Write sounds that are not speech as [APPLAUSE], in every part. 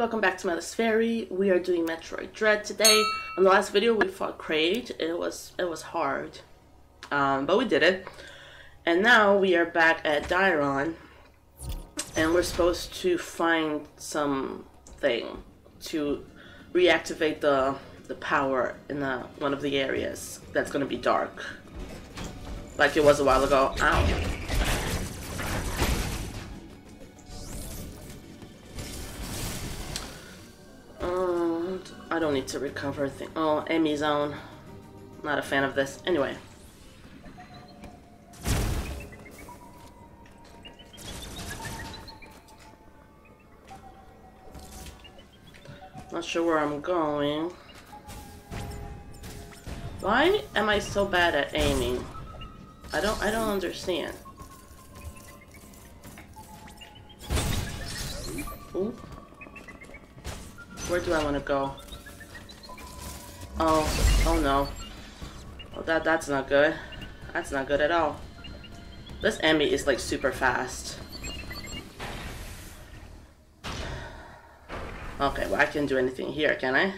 welcome back to Malice Fairy. We are doing Metroid Dread today. In the last video we fought Kraid. It was it was hard. Um, but we did it. And now we are back at Dairon and we're supposed to find something to reactivate the the power in the, one of the areas that's gonna be dark. Like it was a while ago. Ow. I don't need to recover thing. Oh, EMMI zone. Not a fan of this. Anyway. Not sure where I'm going. Why am I so bad at aiming? I don't I don't understand. Ooh. Where do I want to go? Oh, oh no. Oh, that that's not good. That's not good at all. This EMMI is like super fast. Okay, well I can't do anything here, can I?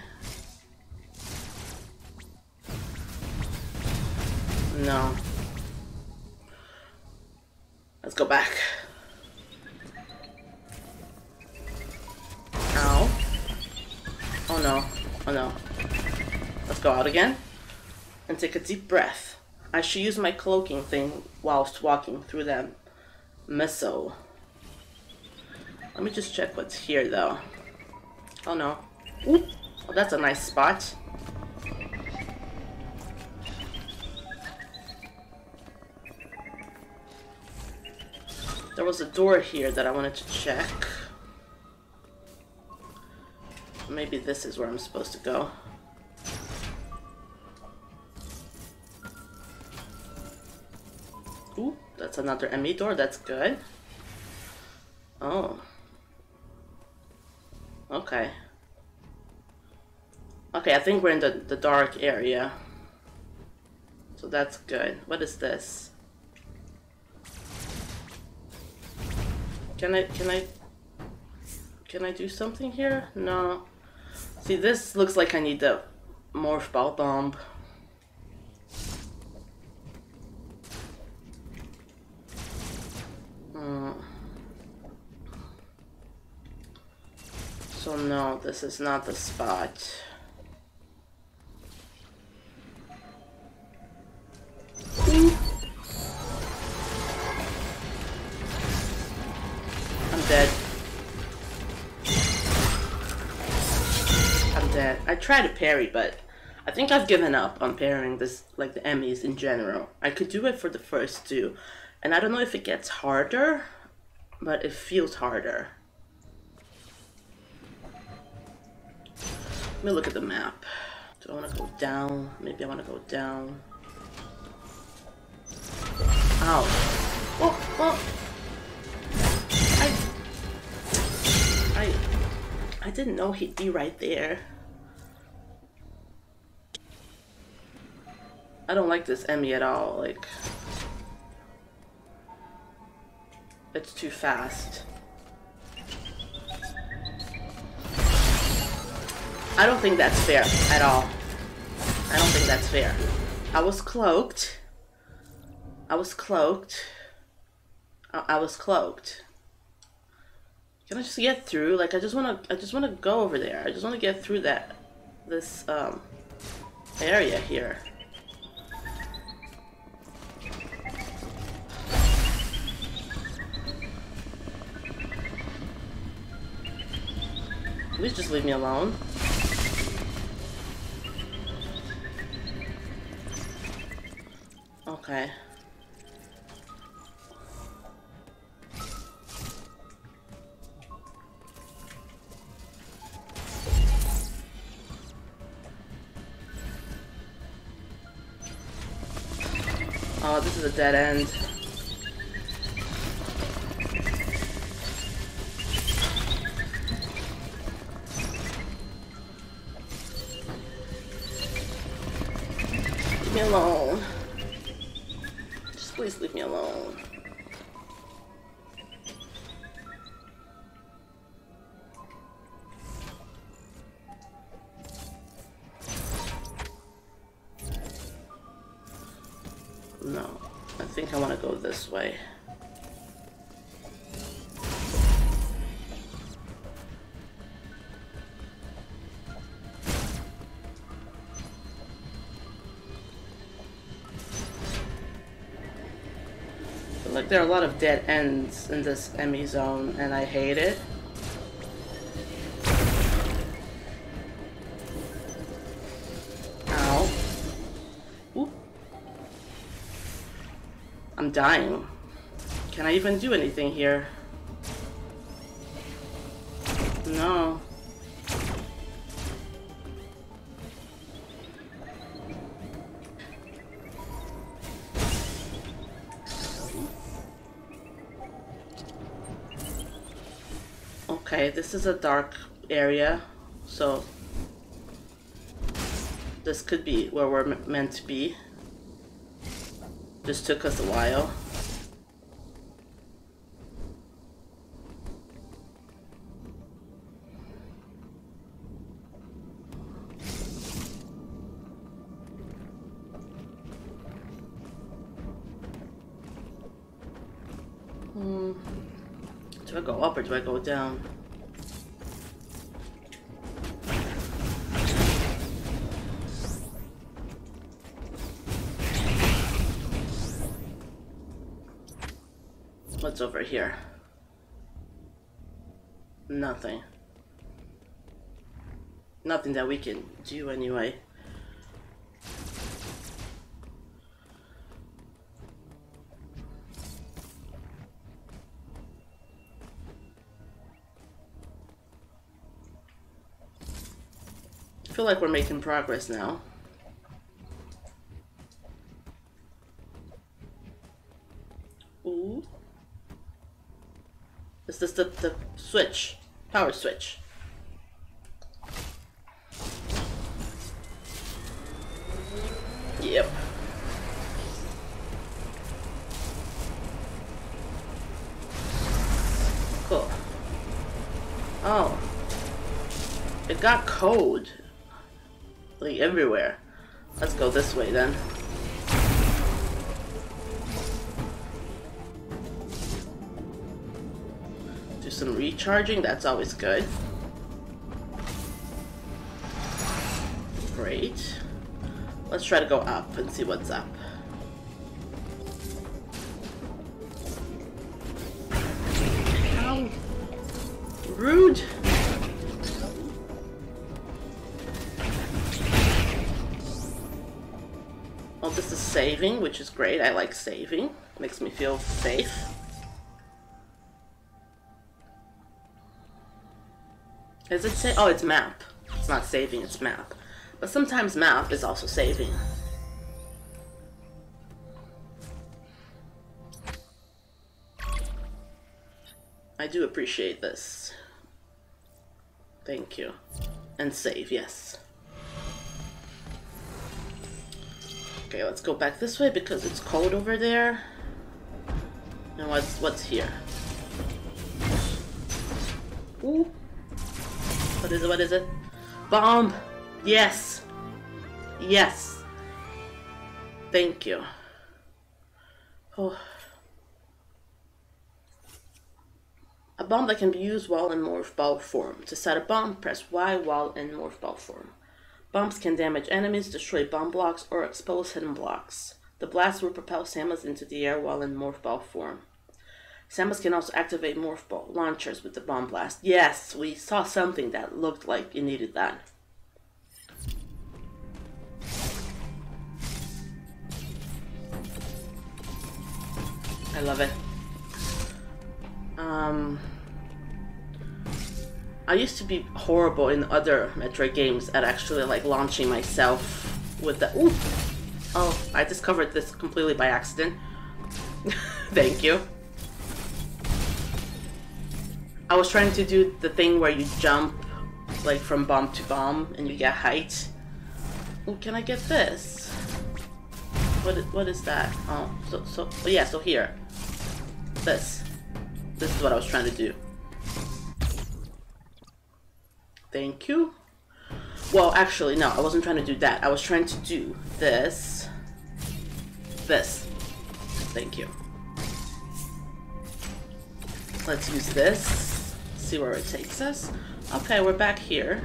No. Let's go back. Out again and take a deep breath. I should use my cloaking thing whilst walking through them. missile. Let me just check what's here though. Oh no. Ooh. Oh, that's a nice spot. There was a door here that I wanted to check. Maybe this is where I'm supposed to go. Ooh, that's another EMMI door. That's good. Oh. Okay. Okay, I think we're in the, the dark area. So that's good. What is this? Can I, can I, can I do something here? No. See, this looks like I need the morph ball bomb. So no, this is not the spot. I'm dead. I'm dead. I tried to parry, but I think I've given up on parrying this, like the EMMIs in general. I could do it for the first two, and I don't know if it gets harder, but it feels harder. Let me look at the map. Do I want to go down? Maybe I want to go down. Ow. Oh, oh. I, I, I didn't know he'd be right there. I don't like this EMMI at all, like... It's too fast. I don't think that's fair at all. I don't think that's fair. I was cloaked. I was cloaked. I, I was cloaked. Can I just get through? Like I just wanna I just wanna go over there. I just wanna get through that this um area here. Please just leave me alone. Okay. Oh, this is a dead end. Think I want to go this way. like there are a lot of dead ends in this EMMI zone and I hate it. Dying. Can I even do anything here? No. Okay, this is a dark area, so this could be where we're meant to be. Just took us a while. Hmm. Do I go up or do I go down? What's over here? Nothing. Nothing that we can do anyway. I feel like we're making progress now. Is this the, the switch? Power switch. Yep. Cool. Oh. It got cold. Like everywhere. Let's go this way then. Some recharging, that's always good. Great. Let's try to go up and see what's up. How rude. Well, this is saving, which is great. I like saving. Makes me feel safe. Does it say? Oh, it's map. It's not saving, it's map. But sometimes map is also saving. I do appreciate this. Thank you. And save, yes. Okay, let's go back this way because it's cold over there. And what's what's here? Ooh. What is it? What is it? Bomb! Yes! Yes! Thank you. Oh. A bomb that can be used while in morph ball form. To set a bomb, press Y while in morph ball form. Bombs can damage enemies, destroy bomb blocks, or expose hidden blocks. The blast will propel Samus into the air while in morph ball form. Samus can also activate Morph Ball launchers with the Bomb Blast. Yes, we saw something that looked like you needed that. I love it. Um, I used to be horrible in other Metroid games at actually like launching myself with the. Ooh! Oh, I discovered this completely by accident. [LAUGHS] Thank you. I was trying to do the thing where you jump like from bomb to bomb and you get height. Oh, can I get this? What is, what is that? Oh, so so oh yeah, so here. This. This is what I was trying to do. Thank you. Well, actually, no, I wasn't trying to do that. I was trying to do this. This. Thank you. Let's use this. See where it takes us. Okay, we're back here.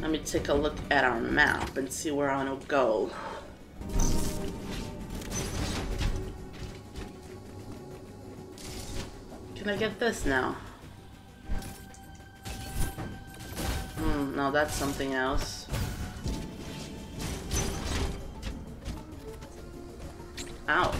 Let me take a look at our map and see where I want to go. Can I get this now? Hmm, no, that's something else. Ow.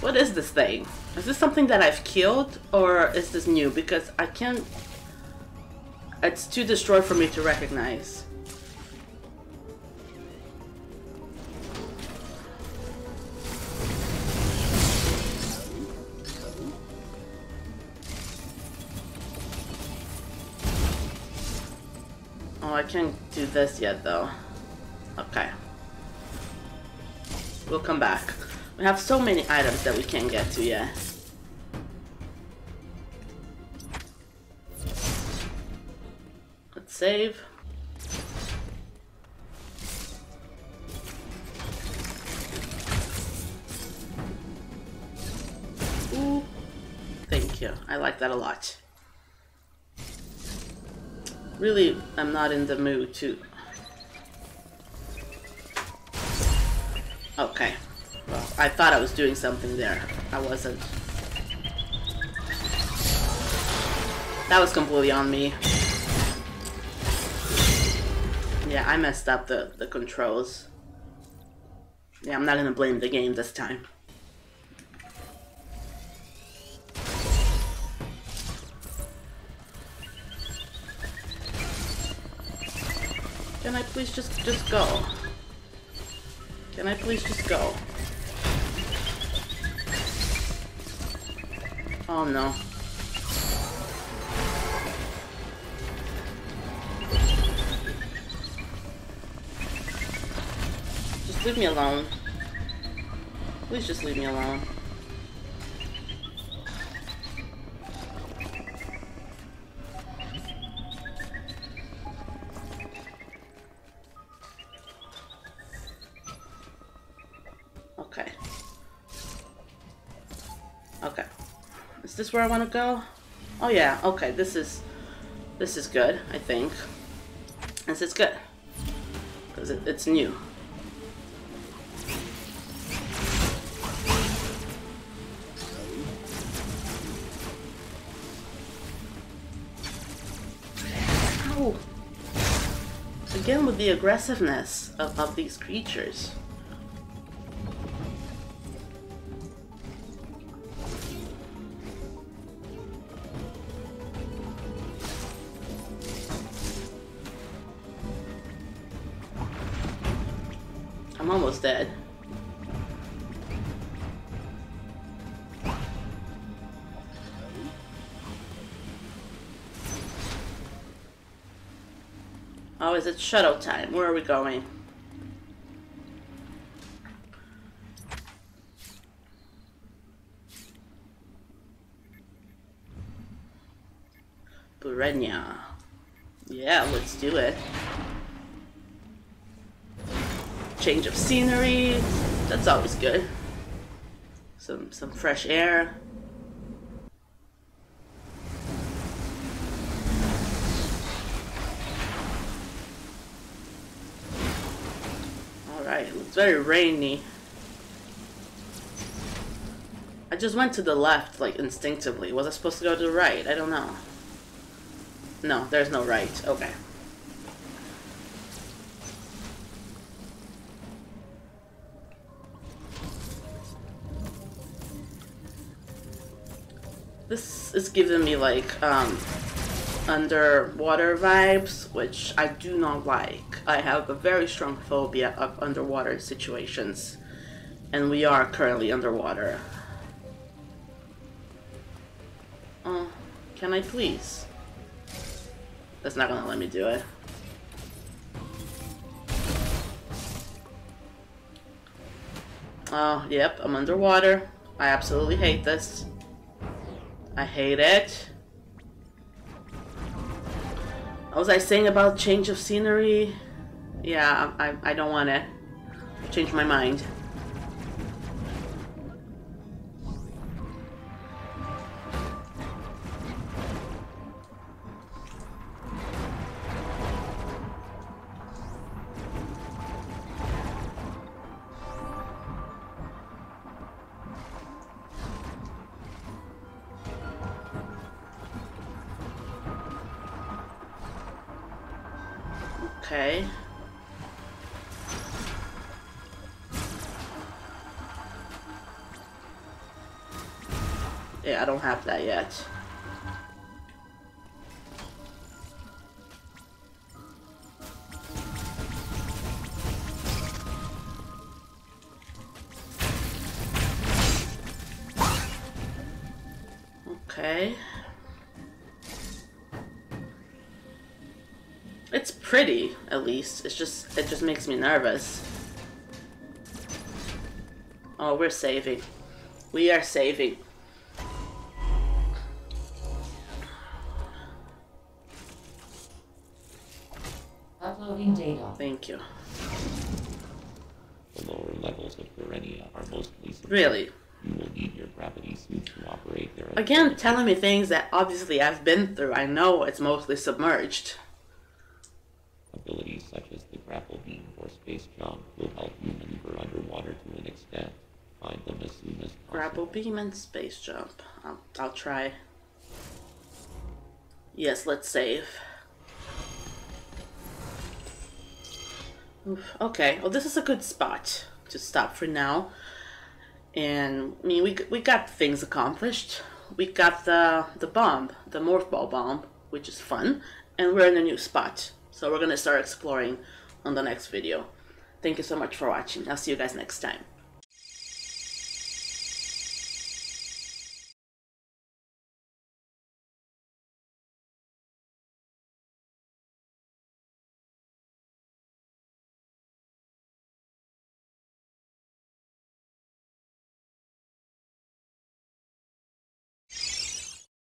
What is this thing? Is this something that I've killed or is this new? Because I can't... It's too destroyed for me to recognize. I can't do this yet though. Okay. We'll come back. We have so many items that we can't get to yet. Let's save. Ooh. Thank you. I like that a lot. Really, I'm not in the mood to... Okay. Well, I thought I was doing something there. I wasn't. That was completely on me. Yeah, I messed up the, the controls. Yeah, I'm not gonna blame the game this time. Can I please just just go? Can I please just go? Oh no. Just leave me alone. Please just leave me alone. Is this where I want to go? Oh yeah, okay, this is this is good, I think. This is good. Because it, it's new. Ow! Again with the aggressiveness of, of these creatures. Oh, is it shuttle time? Where are we going? Burenia. Yeah, let's do it change of scenery. That's always good. Some some fresh air. Alright, it's very rainy. I just went to the left, like, instinctively. Was I supposed to go to the right? I don't know. No, there's no right. Okay. Is giving me like um, underwater vibes, which I do not like. I have a very strong phobia of underwater situations, and we are currently underwater. Oh, can I please? That's not gonna let me do it. Oh, yep, I'm underwater. I absolutely hate this. I hate it. What was I saying about change of scenery? Yeah, I, I don't want it. Change my mind. Okay. Yeah, I don't have that yet. Okay. Pretty, at least. It's just, it just makes me nervous. Oh, we're saving. We are saving. Uploading data. Thank you. The lower levels of Burenia are mostly submerged. Really. You will need your gravity suit to operate their Again, telling me things that obviously I've been through. I know it's mostly submerged. abilities such as the grapple beam or space jump will help you maneuver underwater to an extent. Find them as soon as possible. Grapple beam and space jump. I'll, I'll try. Yes, let's save. Oof, okay, well this is a good spot to stop for now. And I mean, we we got things accomplished. We got the the bomb, the morph ball bomb, which is fun, and we're in a new spot. So we're gonna start exploring on the next video. Thank you so much for watching. I'll see you guys next time.